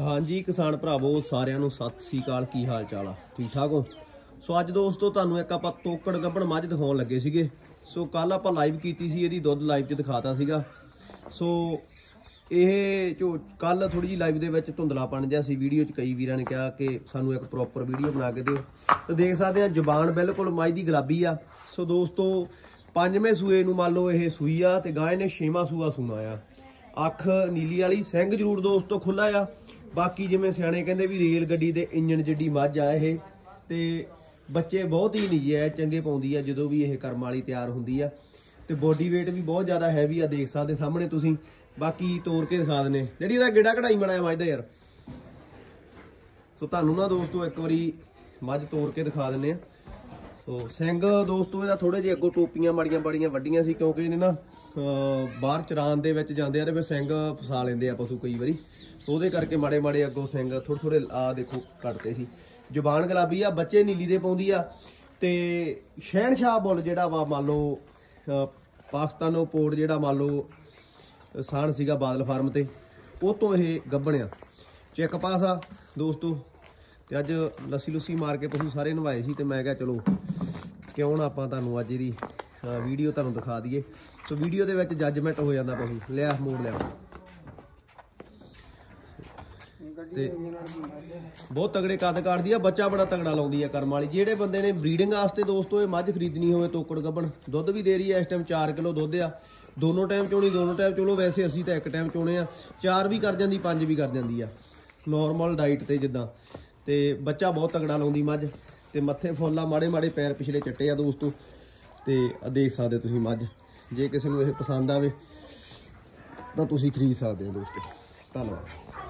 ਹਾਂਜੀ, ਕਿਸਾਨ ਭਰਾਵੋ, ਸਾਰਿਆਂ ਨੂੰ ਸਤਿ ਸ੍ਰੀ ਅਕਾਲ। ਕੀ ਹਾਲ ਚਾਲ ਆ? ਠੀਕ ਠਾਕ ਹੋ? ਸੋ ਅੱਜ ਦੋਸਤੋ, ਤੁਹਾਨੂੰ ਇੱਕ ਆਪਾਂ ਤੋਕੜ ਗੱਬਣ ਮੱਝ ਦਿਖਾਉਣ ਲੱਗੇ ਸੀਗੇ। ਸੋ ਕੱਲ ਆਪਾਂ ਲਾਈਵ ਕੀਤੀ ਸੀ, ਇਹਦੀ ਦੁੱਧ ਲਾਈਵ 'ਚ ਦਿਖਾਤਾ ਸੀਗਾ। ਸੋ ਇਹ ਜੋ ਕੱਲ ਥੋੜੀ ਜੀ ਲਾਈਵ ਦੇ ਵਿੱਚ ਧੁੰਦਲਾ ਬਣ ਜਿਆ ਸੀ। ਵੀਡੀਓ 'ਚ ਕਈ ਵੀਰਾਂ ਨੇ ਕਿਹਾ ਕਿ ਸਾਨੂੰ ਇੱਕ ਪ੍ਰੋਪਰ ਵੀਡੀਓ ਬਣਾ ਕੇ ਦਿਓ। ਤਾਂ ਦੇਖ ਸਕਦੇ ਆ, ਜ਼ੁਬਾਨ ਬਿਲਕੁਲ ਮੱਝ ਦੀ ਗੁਲਾਬੀ ਆ। ਸੋ ਦੋਸਤੋ, ਪੰਜਵੇਂ ਸੂਏ ਨੂੰ ਮੰਨ ਲਓ ਇਹ ਸੂਈ ਆ ਤੇ ਗਾਂ ਨੇ ਛੇਵਾਂ ਸੂਆ ਸੂਣਾ ਆ। ਅੱਖ ਨੀਲੀ ਵਾਲੀ, ਸਿੰਘ ਜ਼ਰੂਰ ਦੋਸਤੋ ਖੁੱਲਾ ਆ। ਬਾਕੀ ਜਿਵੇਂ ਸਿਆਣੇ ਕਹਿੰਦੇ ਵੀ ਰੇਲ ਗੱਡੀ ਦੇ ਇੰਜਣ ਜਿੱਡੀ ਮੱਝ ਆ ਇਹ, ਤੇ ਬੱਚੇ ਬਹੁਤ ਹੀ ਨਜਾਇਜ਼ ਚੰਗੇ ਪਾਉਂਦੀ ਆ, ਜਦੋਂ ਵੀ ਇਹ ਕਰਮ ਵਾਲੀ ਤਿਆਰ ਹੁੰਦੀ ਆ। ਤੇ ਬੋਡੀ weight ਵੀ ਬਹੁਤ ਜ਼ਿਆਦਾ ਹੈਵੀ ਆ, ਦੇਖ ਸਕਦੇ ਸਾਹਮਣੇ ਤੁਸੀਂ। ਬਾਕੀ ਤੋੜ ਕੇ ਦਿਖਾ ਦਨੇ ਜਿਹੜੀ ਇਹਦਾ ਗੇੜਾ ਕਢਾਈ ਬਣਾਇਆ ਮੱਝ ਦਾ ਯਾਰ। ਸੋ ਤੁਹਾਨੂੰ ਨਾ ਦੋਸਤੋ ਇੱਕ ਵਾਰੀ ਮੱਝ ਤੋੜ ਕੇ ਦਿਖਾ ਦਿੰਨੇ ਆ। ਸੋ ਸਿੰਘ ਦੋਸਤੋ ਇਹਦਾ ਥੋੜੇ ਜਿਹਾ ਅੱਗੋਂ ਟੋਪੀਆਂ ਮਾੜੀਆਂ ਬੜੀਆਂ ਵੱਡੀਆਂ ਸੀ ਕਿਉਂਕਿ ਇਹਨੇ ਨਾ ਬਾਹਰ ਚਰਾਨ ਦੇ ਵਿੱਚ ਜਾਂਦੇ ਆ ਤੇ ਫਿਰ ਸਿੰਘ ਫਸਾ ਲੈਂਦੇ ਆ ਪਸ਼ੂ ਕਈ ਵਾਰੀ। ਉਹਦੇ ਕਰਕੇ ਮਾੜੇ ਮਾੜੇ ਅੱਗੋਂ ਸਿੰਘ ਥੋੜੇ ਥੋੜੇ ਆ ਦੇਖੋ ਕੱਟਦੇ ਸੀ। ਜ਼ੁਬਾਨ ਗੁਲਾਬੀ ਆ ਬੱਚੇ ਨੀਲੀ ਦੇ ਪਾਉਂਦੀ ਆ। ਤੇ ਸ਼ਹਿਨਸ਼ਾਹ ਬੁੱਲ ਜਿਹੜਾ ਵਾ ਮੰਨ ਲਓ ਅਹ, ਪਾਕਿਸਤਾਨੋਂ ਪੋਰਟ ਜਿਹੜਾ ਮੰਨ ਲਓ ਸਾਨ ਸੀਗਾ ਬਾਦਲ ਫਾਰਮ ਤੇ ਉਹ ਤੋਂ ਇਹ ਗੱਬਣਿਆ ਚੈੱਕ ਪਾਸ ਆ ਦੋਸਤੋ। ਤੇ ਅੱਜ ਲੱਸੀ ਲੁੱਸੀ ਮਾਰ ਕੇ ਤੁਸੀਂ ਸਾਰੇ ਨਵਾਏ ਸੀ ਤੇ ਮੈਂ ਕਿਹਾ ਚਲੋ ਕਿਉਂ ਨਾ ਆਪਾਂ ਤੁਹਾਨੂੰ ਅੱਜ ਇਹਦੀ ਵੀਡੀਓ ਤੁਹਾਨੂੰ ਦਿਖਾ ਦਈਏ। ਸੋ ਵੀਡੀਓ ਦੇ ਵਿੱਚ ਜੱਜਮੈਂਟ ਹੋ ਜਾਂਦਾ ਪਸ਼ੂ ਲਿਆ ਮੋੜ ਲਿਆ। ਤੇ ਬਹੁਤ ਤਗੜੇ ਕੱਦ ਕਾੜਦੀ ਆ, ਬੱਚਾ ਬੜਾ ਤਗੜਾ ਲਾਉਂਦੀ ਆ ਕਰਮ ਵਾਲੀ। ਜਿਹੜੇ ਬੰਦੇ ਨੇ ਬਰੀਡਿੰਗ ਵਾਸਤੇ ਦੋਸਤੋ, ਇਹ ਮੱਝ ਖਰੀਦਣੀ ਹੋਵੇ, ਤੋਕੜ ਗੱਬਣ, ਦੁੱਧ ਵੀ ਦੇ ਰਹੀ ਆ, ਇਸ ਟਾਈਮ 4 ਕਿਲੋ ਦੁੱਧ ਆ। ਦੋਨੋਂ ਟਾਈਮ ਚੋਣੀ ਦੋਨੋਂ ਟਾਈਮ ਚੋਲੋ ਵੈਸੇ ਅਸੀਂ ਤਾਂ ਇੱਕ ਟਾਈਮ ਚੋਣੇ ਆ। 4 ਵੀ ਕਰ ਜਾਂਦੀ 5 ਵੀ ਕਰ ਜਾਂਦੀ ਆ। ਨਾਰਮਲ ਡਾਈਟ ਤੇ ਜਿੱਦਾਂ। ਤੇ ਬੱਚਾ ਬਹੁਤ ਤਗੜਾ ਲਾਉਂਦੀ ਮੱਝ, ਤੇ ਮੱਥੇ ਫੁੱਲਾ ਮਾੜੇ ਮਾੜੇ ਪੈਰ ਪਿਛਲੇ ਚੱਟੇ ਆ ਦੋਸਤੋ, ਤੇ ਆ ਦੇਖ ਸਕਦੇ ਤੁਸੀਂ ਮੱਝ। ਜੇ ਕਿਸੇ ਨੂੰ ਇਹ ਪਸੰਦ ਆਵੇ, ਤਾਂ ਤੁਸੀਂ ਖਰੀਦ ਸਕਦੇ ਹੋ ਦੋਸਤੋ। ਧੰਨਵਾਦ।